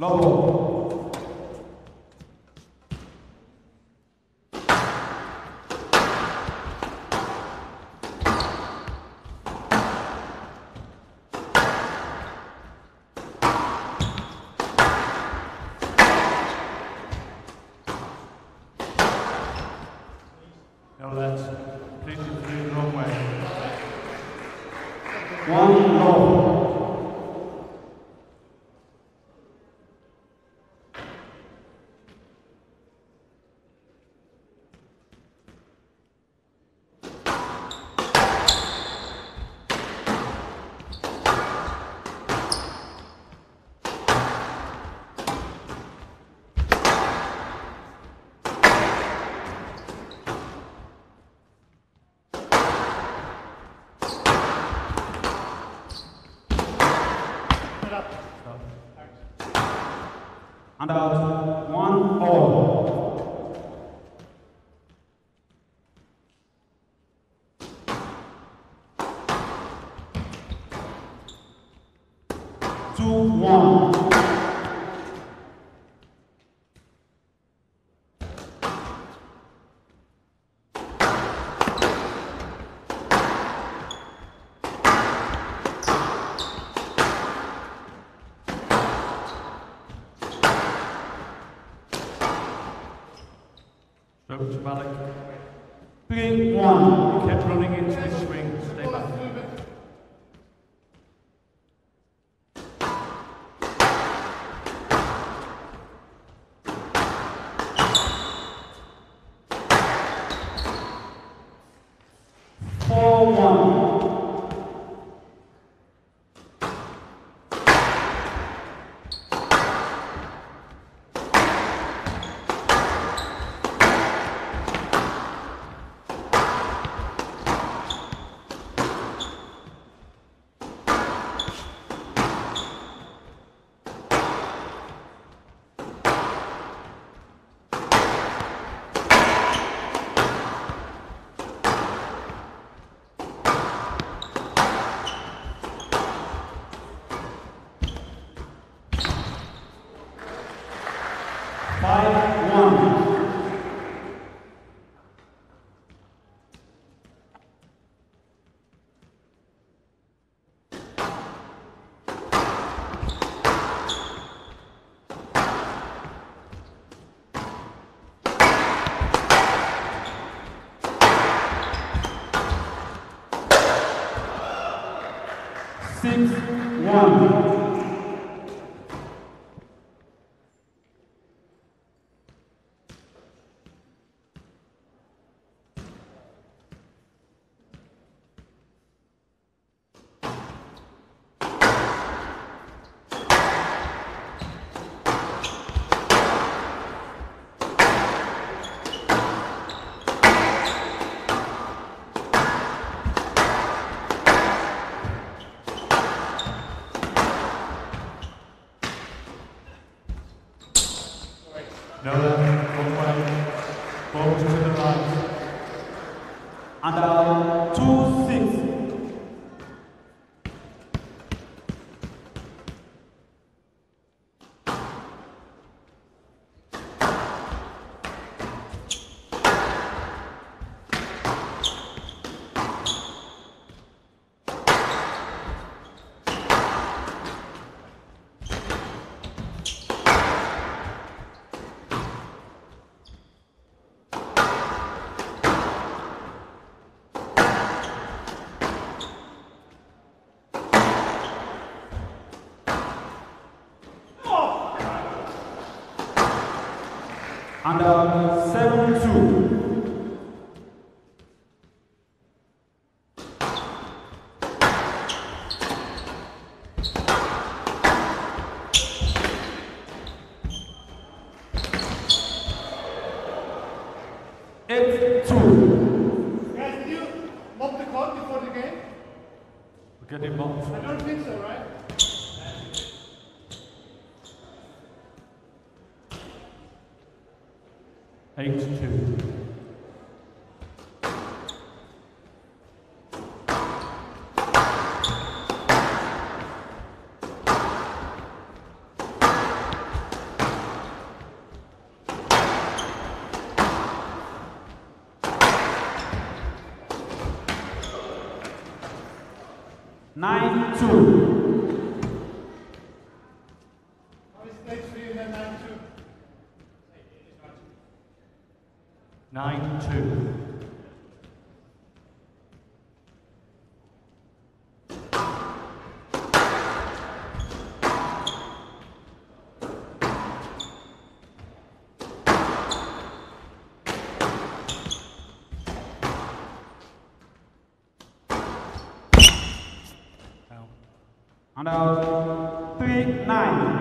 老五 And Six one. And seven. Eight two. Guys, did you mop the court before the game? We're getting mopped. I don't think so, right? Eight two. Nine two. How is stage three and then nine two? Nine two. And uh, three nine.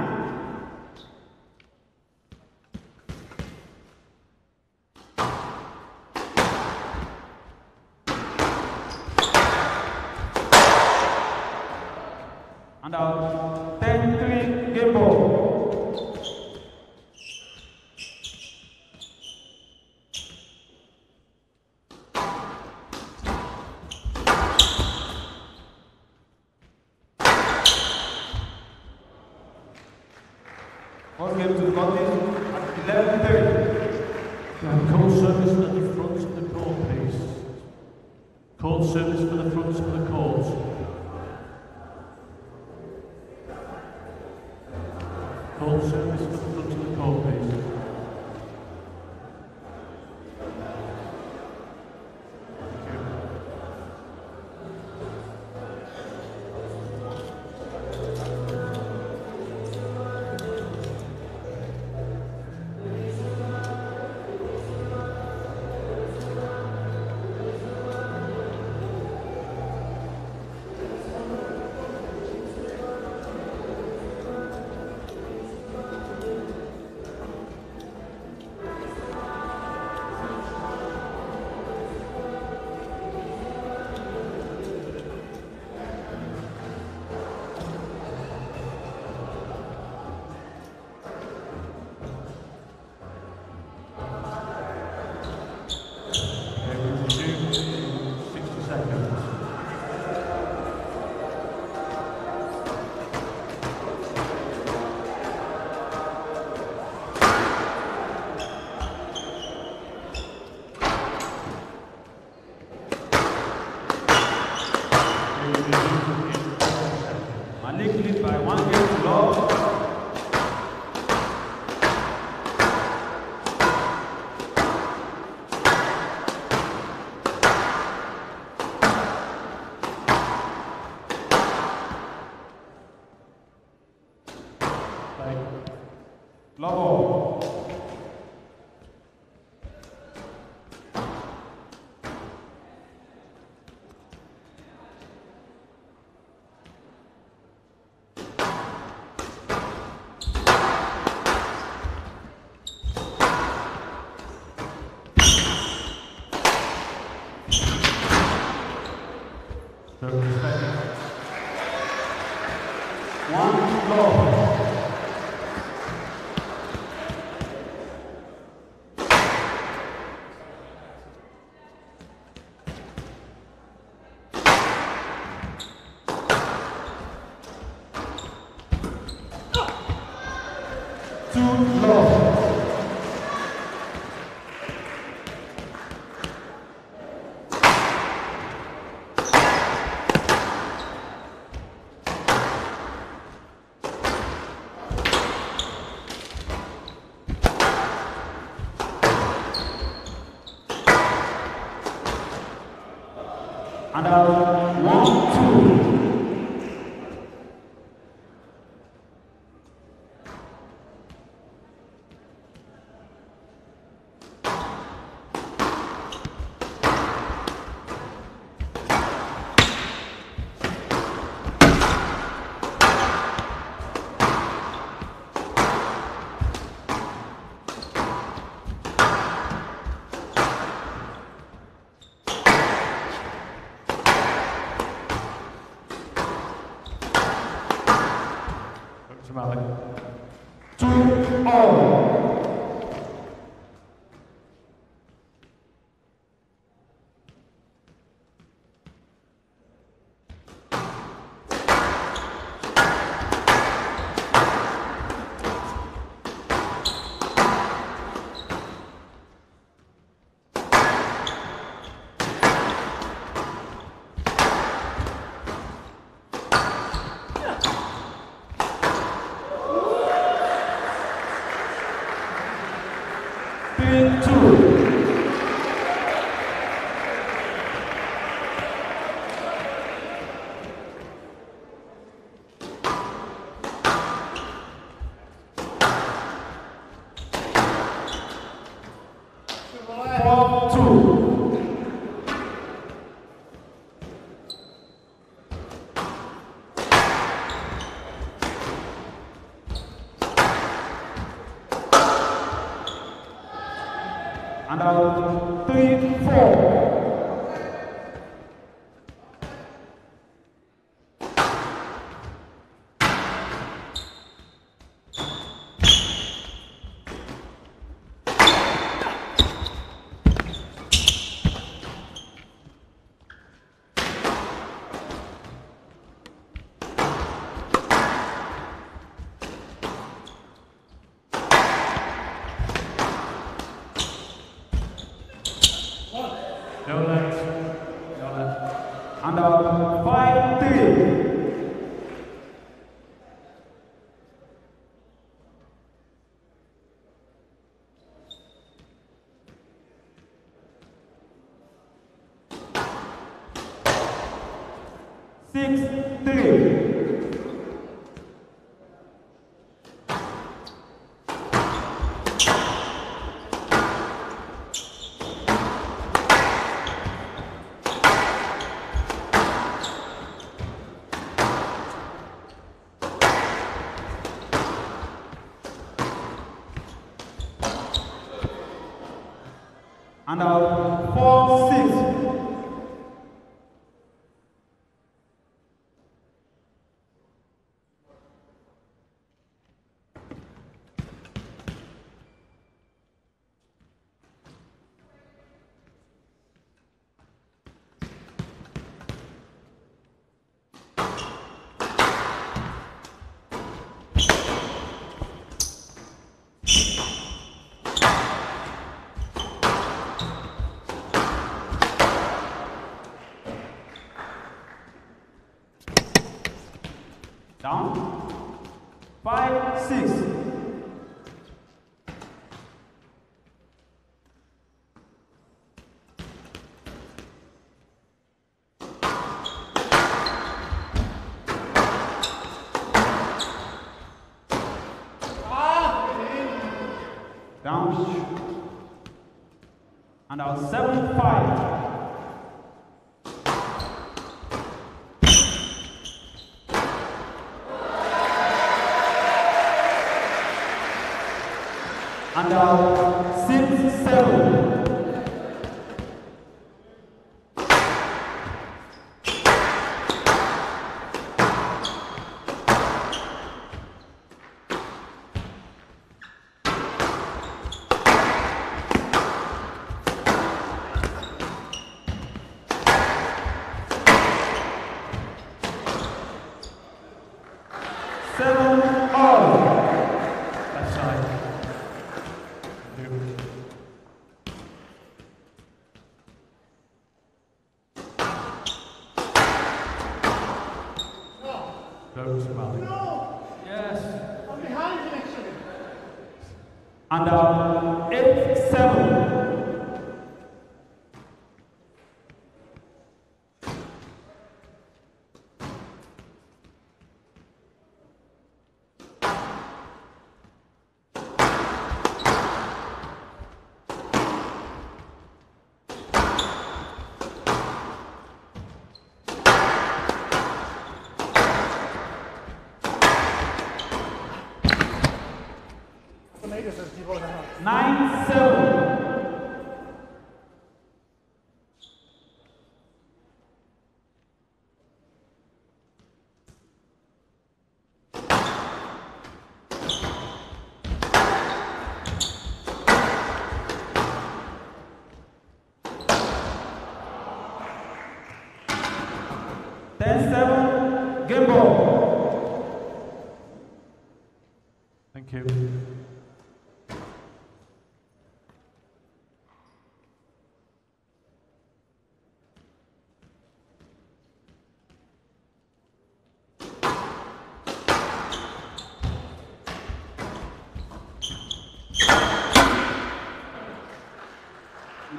And uh, ten three game ball. First game to the contest at eleven thirty. And court service at the front of the court, please. Court service for the front of the court. Court service Thank you. One, two, go. And uh, one, two. Malik. Two all. Three two. Four two. Three four. No left. No left. And out five three. Six three. Down. Five, six. Down. And out seven, five. No! Yes. I'm behind you, actually. And uh, 8 7. Seven game. Thank you.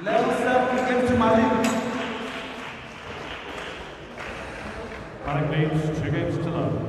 Level 7, game to Malik. leads two games to none.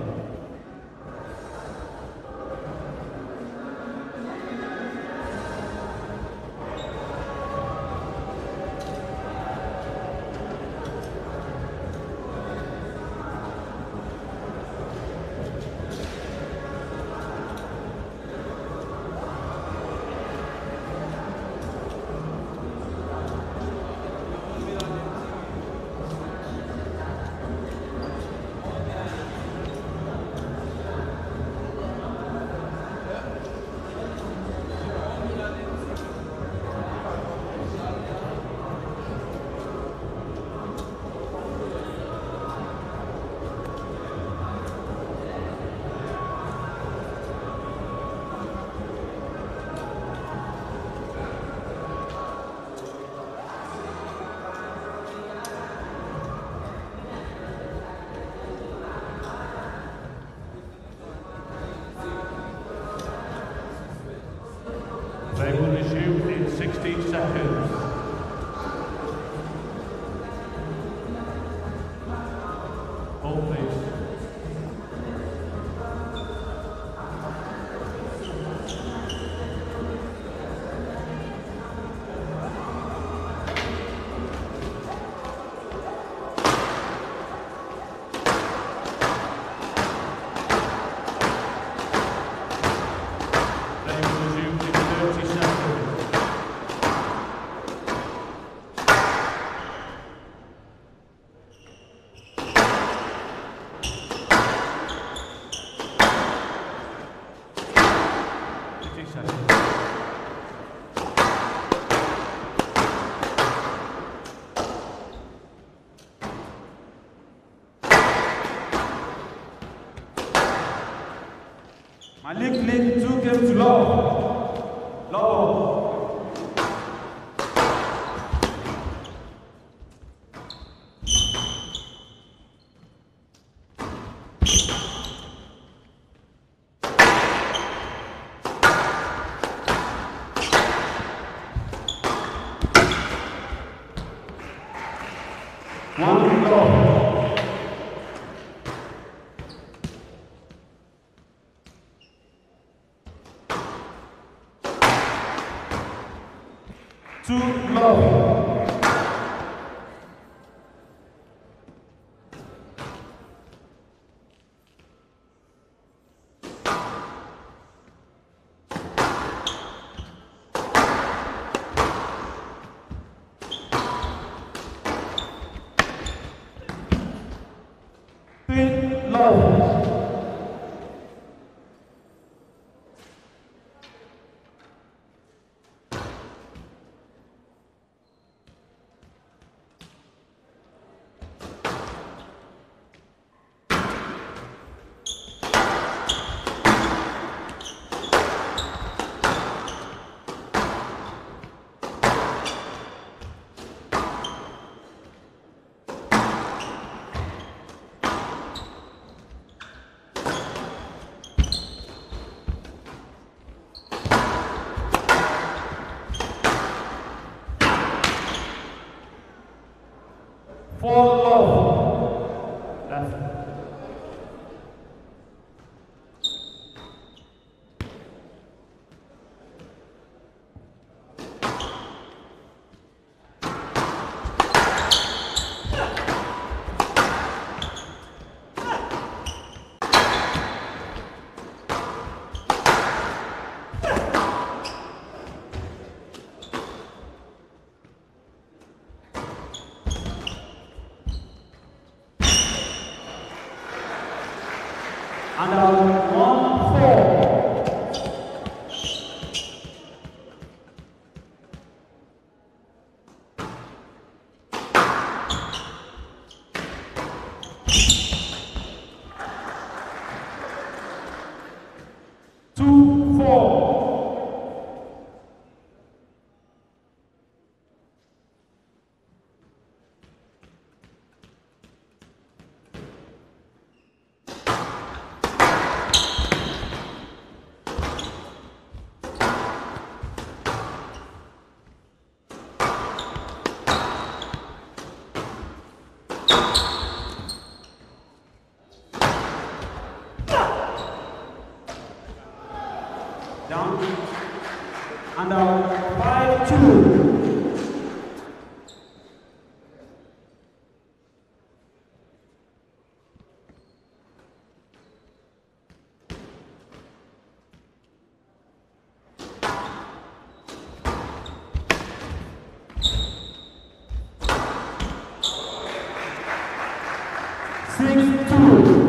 Two.